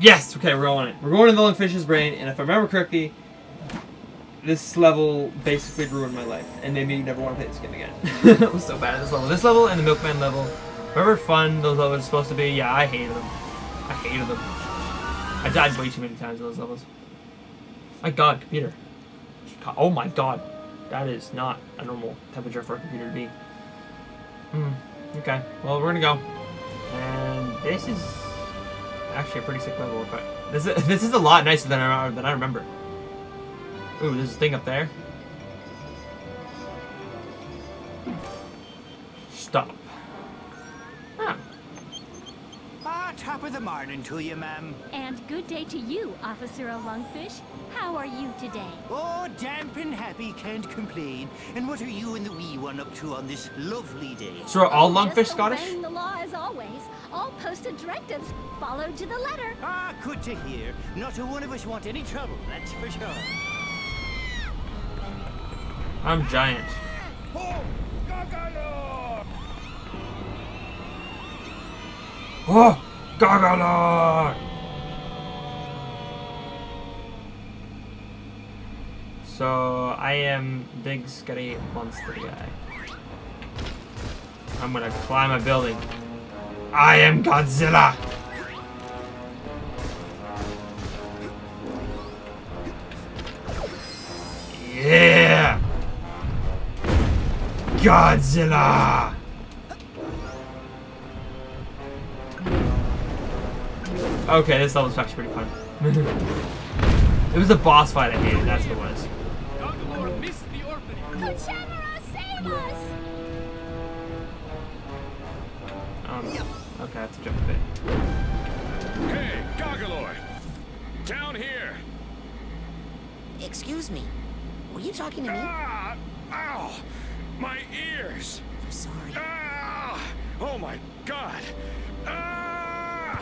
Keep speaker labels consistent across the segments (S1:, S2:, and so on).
S1: Yes! Okay, we're going it. We're going to the Lungfish's brain, and if I remember correctly, this level basically ruined my life and made me never want to play this game again. it was so bad at this level. This level and the Milkman level. Remember fun those levels are supposed to be? Yeah, I hated them. I hated them. I died way too many times in those levels. My god, computer. Oh my god. That is not a normal temperature for a computer to be. Hmm. Okay. Well, we're gonna go. And this is actually a pretty sick level. If I, this is this is a lot nicer than I than I remember. Ooh, there's a thing up there. Stop. Ah.
S2: Ah, top of the morning to you, ma'am.
S3: And good day to you, Officer Lungfish. How are you today?
S2: Oh, damp and happy, can't complain. And what are you and the wee one up to on this lovely day?
S1: So are all
S3: Oh,
S1: lungfish
S3: just
S1: Scottish?
S3: the law as always. All posted directives followed to the letter.
S2: Ah, good to hear. Not a one of us want any trouble, that's for sure.
S1: I'm giant. Oh, Goggalor! So I am big scary monster guy. I'm gonna climb a building. I am Godzilla! Yeah! Godzilla! Okay, this level's actually pretty fun. it was a boss fight I hated, that's what it was.
S4: Goggalor missed the orphanage.
S3: Kochamara, save us!
S1: Okay, I have to jump a bit.
S4: Hey, Goggalor! Down here!
S5: Excuse me. Were you talking to me?
S4: Ah! Ow! My ears!
S5: I'm sorry.
S4: Ah! Oh my god! Ah!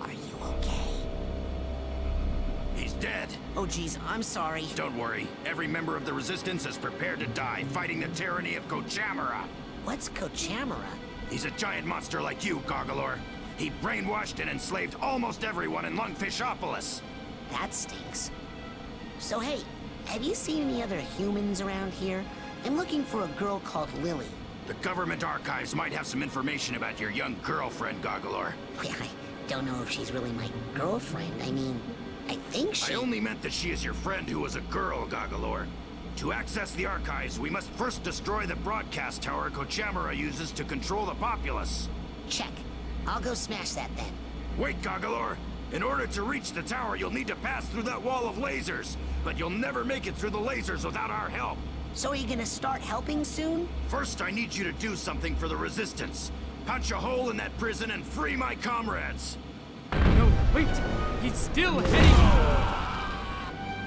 S5: Are you okay?
S6: He's dead.
S5: Oh, geez, I'm sorry.
S6: Don't worry. Every member of the Resistance is prepared to die, fighting the tyranny of Kochamara.
S5: What's Kochamara?
S6: He's a giant monster like you, Goggalor. He brainwashed and enslaved almost everyone in Lungfishopolis.
S5: That stinks. So, hey, have you seen any other humans around here? I'm looking for a girl called Lily.
S6: The government archives might have some information about your young girlfriend, Goggalor.
S5: I don't know if she's really my girlfriend. I mean, I think she...
S6: I only meant that she is your friend who was a girl, Goggalor. To access the archives, we must first destroy the broadcast tower Kochamara uses to control the populace.
S5: Check. I'll go smash that then.
S6: Wait, Goggalor! In order to reach the tower, you'll need to pass through that wall of lasers. But you'll never make it through the lasers without our help.
S5: So are you gonna start helping soon?
S6: First, I need you to do something for the Resistance. Punch a hole in that prison and free my comrades.
S4: No, wait! He's still heading...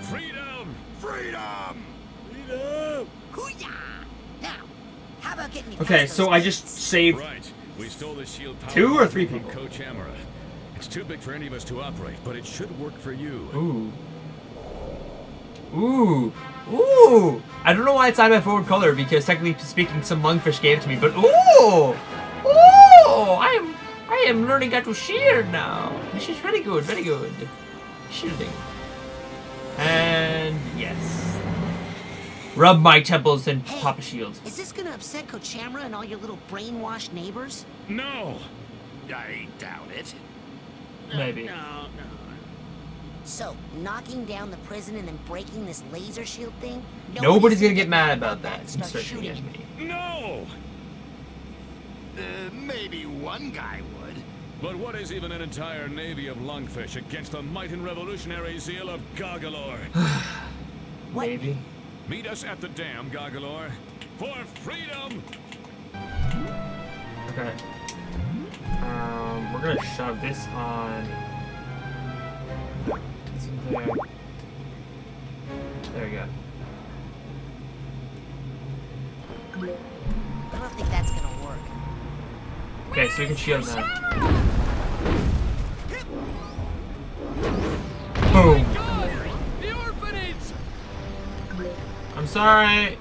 S4: Freedom!
S6: Freedom!
S5: Hoo-yah! Now, how about getting me
S1: Okay, so I just saved
S4: Right. We stole the shield power
S1: Two or three people?
S4: Coach Hammer. It's too big for any of us to operate, but it should work for you.
S1: Ooh. Ooh. Ooh. I don't know why it's on my forward color because technically speaking, some lungfish gave it to me. But ooh. Ooh. I am. I am learning how to shield now. This is very good. Very good. Shielding. Rub my temples and
S5: Hey,
S1: pop a shield.
S5: Is this gonna upset Kochamara and all your little brainwashed neighbors?
S4: No!
S6: I doubt it.
S1: Maybe. No, no.
S5: So, knocking down the prison and then breaking this laser shield thing?
S1: Nobody's gonna get mad about that
S5: and
S1: and
S5: start
S1: start
S5: shooting
S1: shooting at
S5: me.
S1: me.
S4: No!
S6: Uh, maybe one guy would.
S4: But what is even an entire navy of lungfish against the might and revolutionary zeal of Goggalor?
S5: What?
S1: Maybe.
S4: Meet us at the dam, Goggalor, for freedom!
S1: Okay. Um, we're gonna shove this on. This in there. There we go.
S5: I don't think that's gonna work.
S1: Okay, so we can shield now. Boom. I'm sorry.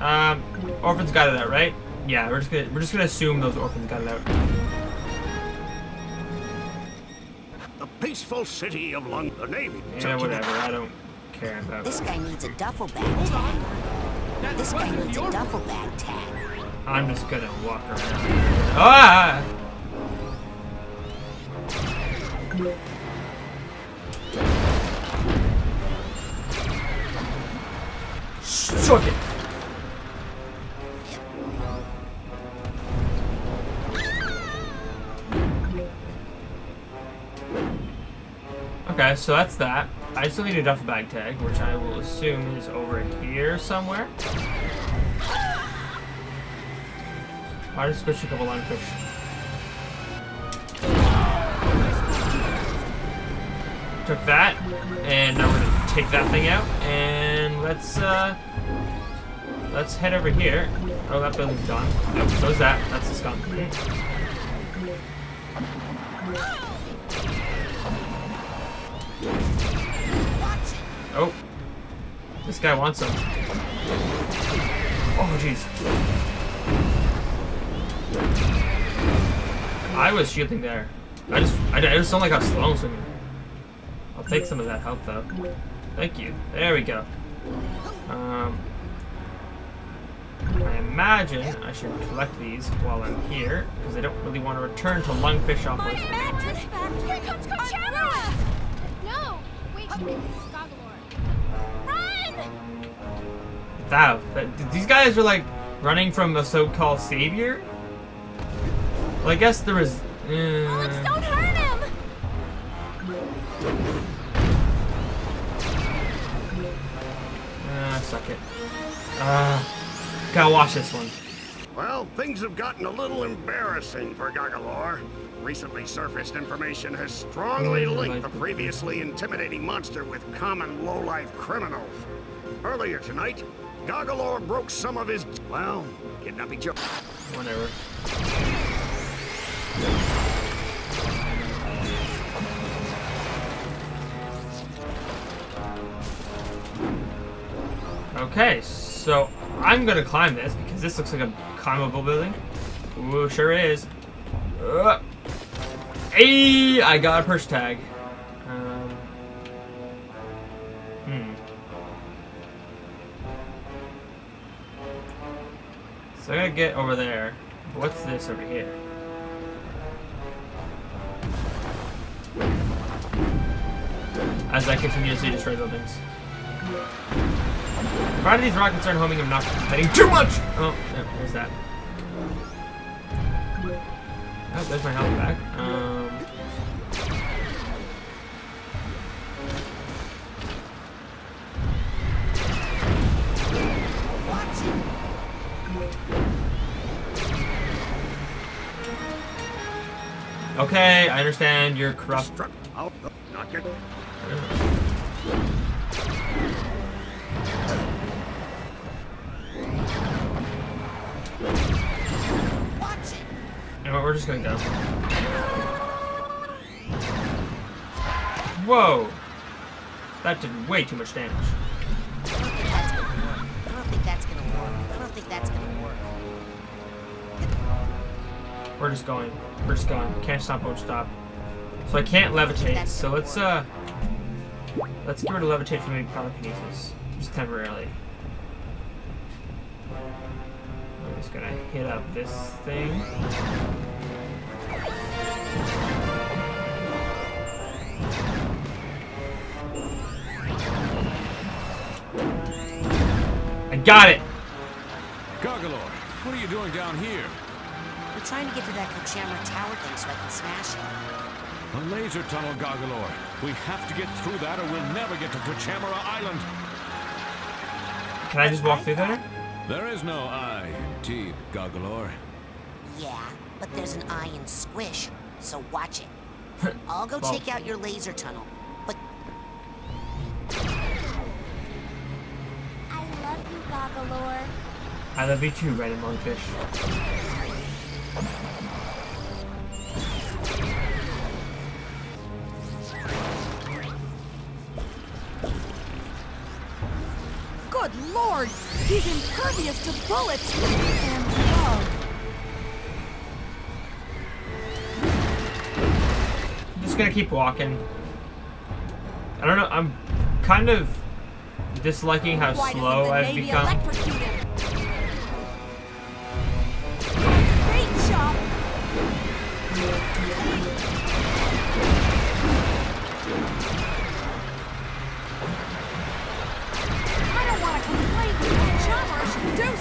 S1: Um, orphans got it out, right? Yeah, we're just gonna we're just gonna assume those orphans got it out.
S6: The peaceful city of Lung. The Navy.
S1: Yeah, whatever. I don't care about
S5: This
S1: that.
S5: guy needs a duffel bag tag. This guy needs a duffel bag tag.
S1: I'm just gonna walk around. Ah! It. Okay, so that's that. I still need a duffel bag tag, which I will assume is over here somewhere. I just squished a couple lungfish. Took that, and now we're gonna take that thing out, and let's uh, let's head over here. Oh, that building's gone. Nope, that. That's the skunk. Oh, this guy wants some. Oh, jeez. I was shielding there. I just, I, I just don't like how slow I'm swinging. I'll take some of that health though. Thank you. There we go. Um, I imagine I should collect these while I'm here because I don't really want to return to Lungfish off
S3: My
S1: this.
S3: madness! Here comes Coachella! No! Wait, it's Run!
S1: Wow, that, these guys are like running from a so-called savior. Well, I guess there was.
S3: Alex,
S1: Uh,
S3: don't hurt him!
S1: uh, suck it. Uh, gotta watch this one.
S6: Well, things have gotten a little embarrassing for Goggalor. Recently surfaced information has strongly mm, linked the previously intimidating monster with common low-life criminals. Earlier tonight, Goggalor broke some of his, well, kidnapping joke.
S1: Whatever. Okay, so I'm gonna climb this because this looks like a climbable building. Ooh, sure is. Uh, hey, I got a perch tag. Um, hmm. So I gotta get over there. What's this over here? As I continuously destroy buildings. Why do these rockets aren't homing? I'm not getting too much! Oh, yeah, there's that. Oh, there's my health back. Um, okay, I understand you're corrupt. Know what, we're just gonna go. Whoa! That did way too much damage. We're just going. We're just going. Can't stop, won't stop. So I can't levitate, so let's uh let's get rid of levitate from maybe telekinesis. Just temporarily. Just gonna hit up this thing. I got it!
S4: Goggalor, what are you doing down here?
S5: We're trying to get to that Kochamara tower thing so I can smash it.
S4: A laser tunnel, Goggalor. We have to get through that or we'll never get to Kochamara Island.
S1: Can I just walk through there?
S4: There is no I in T,
S5: Yeah, but there's an eye in Squish, so watch it. I'll go
S1: Well-
S5: take out your laser tunnel, but
S3: I love you, Goggalor.
S1: I love you too, Red and Lungfish.
S7: Good lord! He's impervious to bullets and love.
S1: I'm just gonna keep walking. I don't know. I'm kind of disliking how
S7: Why
S1: slow I've become.
S7: Great job. Meters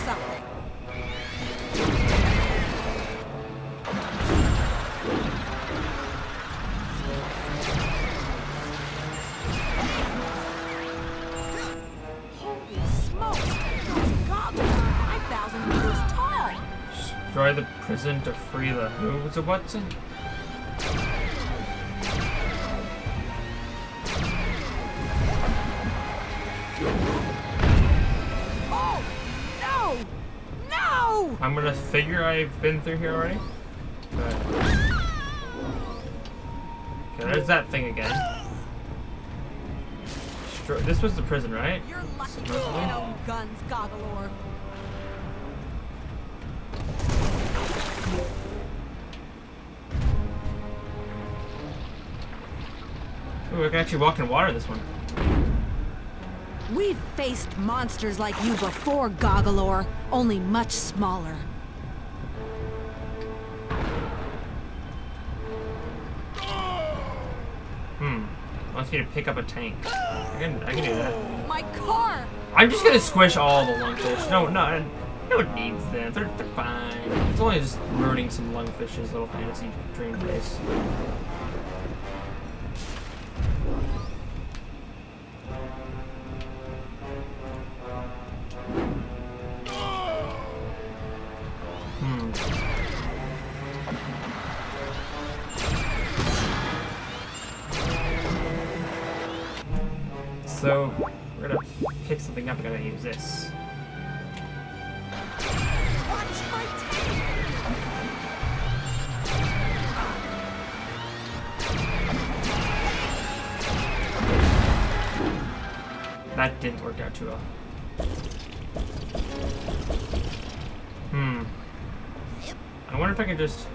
S7: tall!
S1: Destroy the prison to free the who? So what's in? I'm gonna figure I've been through here already. But... Okay, there's that thing again. Destroy this was the prison, right?
S7: You're lucky you guns, Goggalor.
S1: Ooh, I can actually walk in water this one.
S7: We've faced monsters like you before, Goggalor, only much smaller.
S1: Hmm. Wants me to pick up a tank. I can, I can do that.
S7: My car!
S1: I'm just gonna squish all the lungfish. No, no, no one needs them. They're, they're fine. It's only just ruining some lungfish's little fantasy dream place. Use this. That didn't work out too well. Hmm. I wonder if I can just.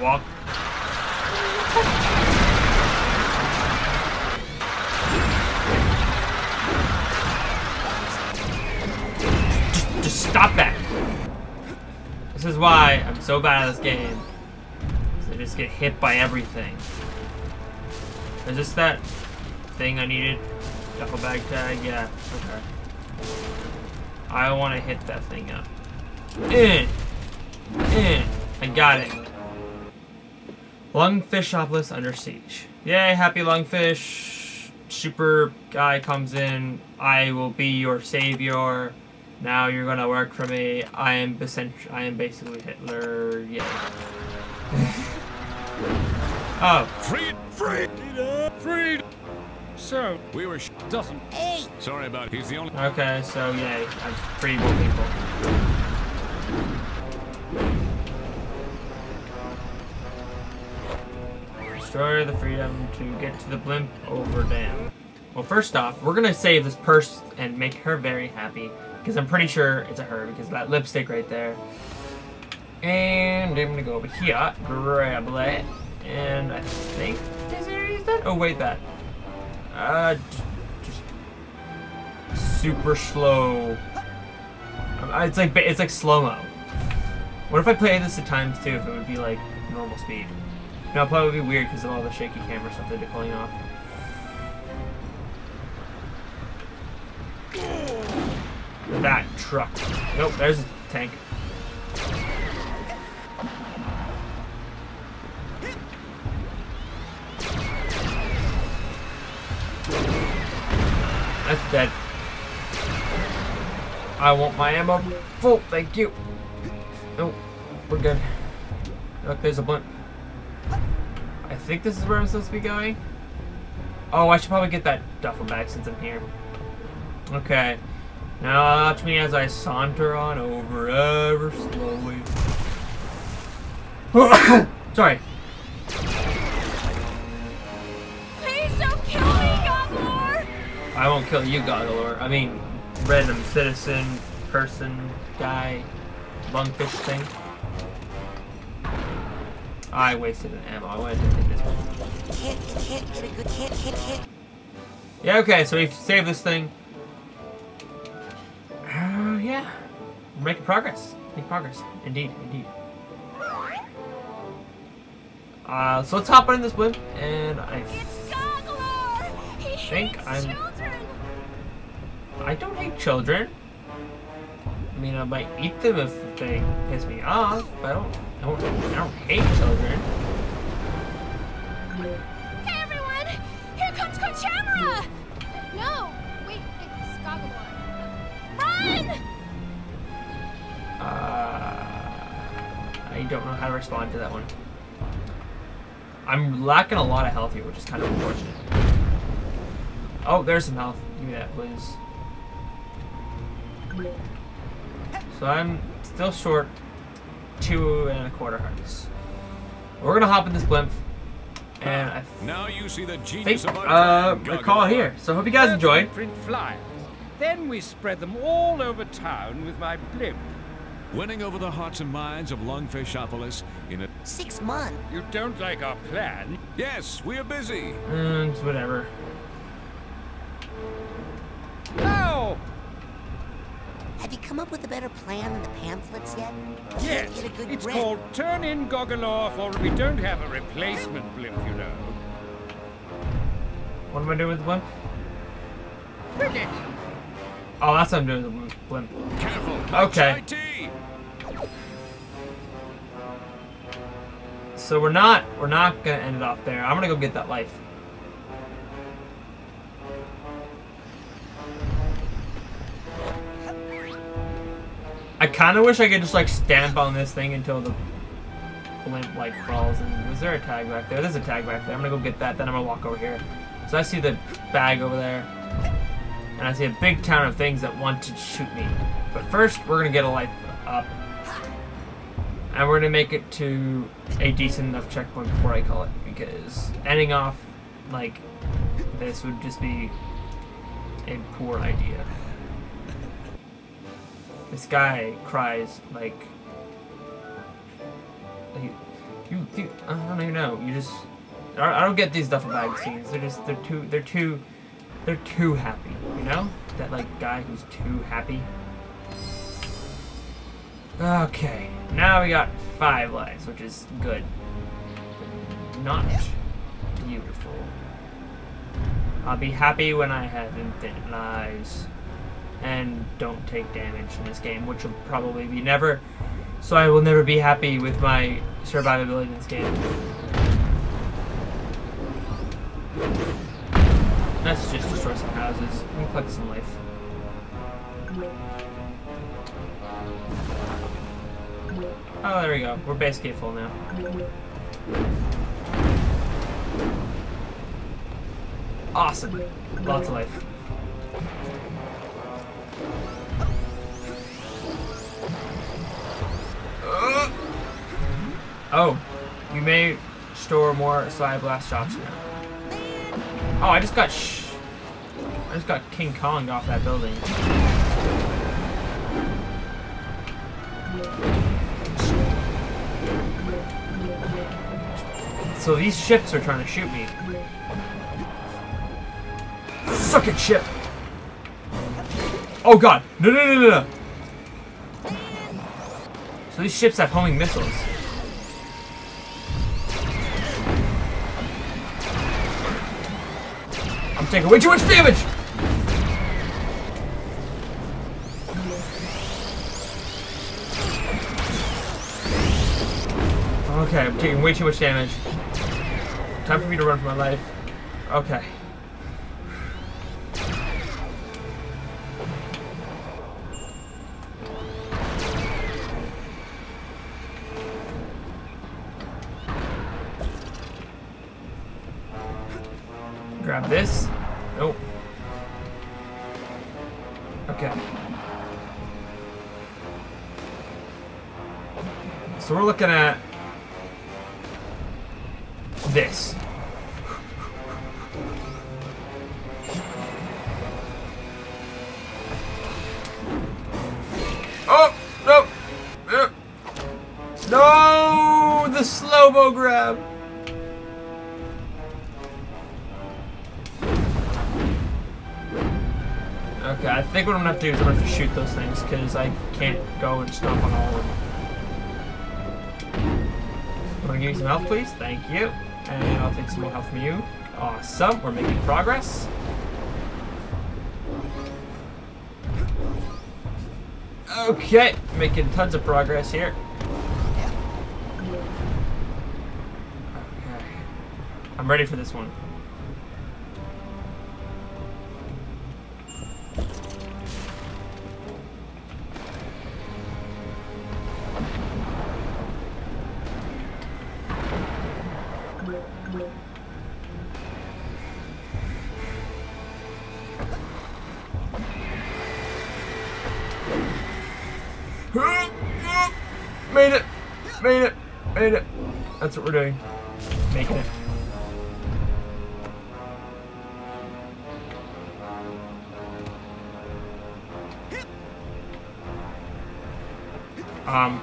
S1: Walk. Is why I'm so bad at this game. I just get hit by everything. Is this that thing I needed? Duffel bag tag? Yeah, okay. I want to hit that thing up. In! In! I got it. Lungfishopolis under siege. Yay, happy lungfish. Super guy comes in. I will be your savior. Now you're gonna work for me. I am I am basically Hitler. Yay. oh,
S4: Freed! Freed! Freed! So, we were doesn't.
S5: Hey,
S4: Sorry about it. He's the only.
S1: okay, so yay. I'm free more people. Destroy the freedom to get to the blimp over dam. Well, first off, we're gonna save this purse and make her very happy because I'm pretty sure it's a her because that lipstick right there. And I'm gonna go over here, grab that, and I think this area's done. Oh wait, that. Uh, j- just super slow. Um, It's like it's like slow mo. What if I play this at times too? If it would be like normal speed. No, probably be weird because of all the shaky camera stuff they're pulling off. That truck. Nope, there's a tank. That's dead. I want my ammo full, thank you. Nope, we're good. Look, there's a blimp. I think this is where I'm supposed to be going. Oh, I should probably get that duffel bag since I'm here. Okay. Now watch me as I saunter on over ever slowly. Sorry.
S7: Please don't kill me, Goggalor!
S1: I won't kill you, Goggalor. I mean, random citizen, person, guy. lungfish thing. I wasted an ammo. I wanted to take this one. Yeah, okay, so we've saved this thing. Yeah. We're making progress. Making progress. Indeed, indeed. Uh, so let's hop on this blimp, and I! Think I'm-
S3: children!
S1: I don't hate children. I mean, I might eat them if they piss me off, but I don't, I don't, I don't hate children. Don't know how to respond to that one. I'm lacking a lot of health here, which is kind of unfortunate. Oh, there's some health. Give me that, please. So I'm still short two and a quarter hearts. We're gonna hop in this blimp, and I
S4: Now you see the
S1: think
S4: genius of our
S1: uh, I call it here. So hope you guys enjoyed.
S8: Then we spread them all over town with my blimp.
S4: Winning over the hearts and minds of Lungfishopolis in a...
S5: Six months.
S8: You don't like our plan?
S4: Yes, we're busy.
S1: Mm, it's whatever.
S8: No!
S5: Have you come up with a better plan than the pamphlets yet?
S8: Yes,
S5: Get a good
S8: it's
S5: grip.
S8: called Turn In Goggalor, or we don't have a replacement blimp, you know.
S1: What am I doing with the blimp?
S8: Look it!
S1: Oh, that's what I'm doing with blimp.
S4: Careful.
S1: Okay. So we're not we're not gonna end it off there. I'm gonna go get that life. I kind of wish I could just like stamp on this thing until the blimp like crawls. And was there a tag back there? There's a tag back there. I'm gonna go get that. Then I'm gonna walk over here. So I see the bag over there, and I see a big town of things that want to shoot me. But first, we're gonna get a life up. And we're gonna make it to a decent enough checkpoint before I call it, because ending off like this would just be a poor idea. This guy cries like, like you, you, I don't even know. You just, I don't get these duffel bag scenes. They're just, they're too, they're too, they're too happy. You know, that like guy who's too happy. Okay, now we got five lives, which is good. But not beautiful. I'll be happy when I have infinite lives and don't take damage in this game, which will probably be never. So I will never be happy with my survivability in this game. Let's just destroy some houses and collect some life. Oh, there we go. We're basically full now. Awesome. Lots of life. Oh, you may store more side blast shots now. Oh, I just got sh. I just got King Kong off that building. So these ships are trying to shoot me. Suck it, ship! Oh god! No, no, no, no, no! So these ships have homing missiles. Taking way too much damage! Okay, I'm taking way too much damage. Time for me to run for my life. Okay. Grab this. Looking at this. Oh no! no. No! The slow-mo grab! Okay, I think what I'm gonna have to do is I'm gonna have to shoot those things because I can't go and stomp on all of them. To give me some health, please? Thank you. And I'll take some more health from you. Awesome. We're making progress. Okay, making tons of progress here. Okay. I'm ready for this one. Made it! Made it! Made it! That's what we're doing. Making it. Um.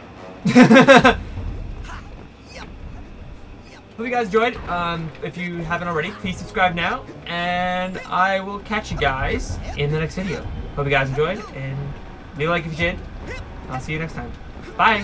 S1: Hope you guys enjoyed. Um, if you haven't already, please subscribe now, and I will catch you guys in the next video. Hope you guys enjoyed, and leave a like if you did. I'll see you next time. Bye!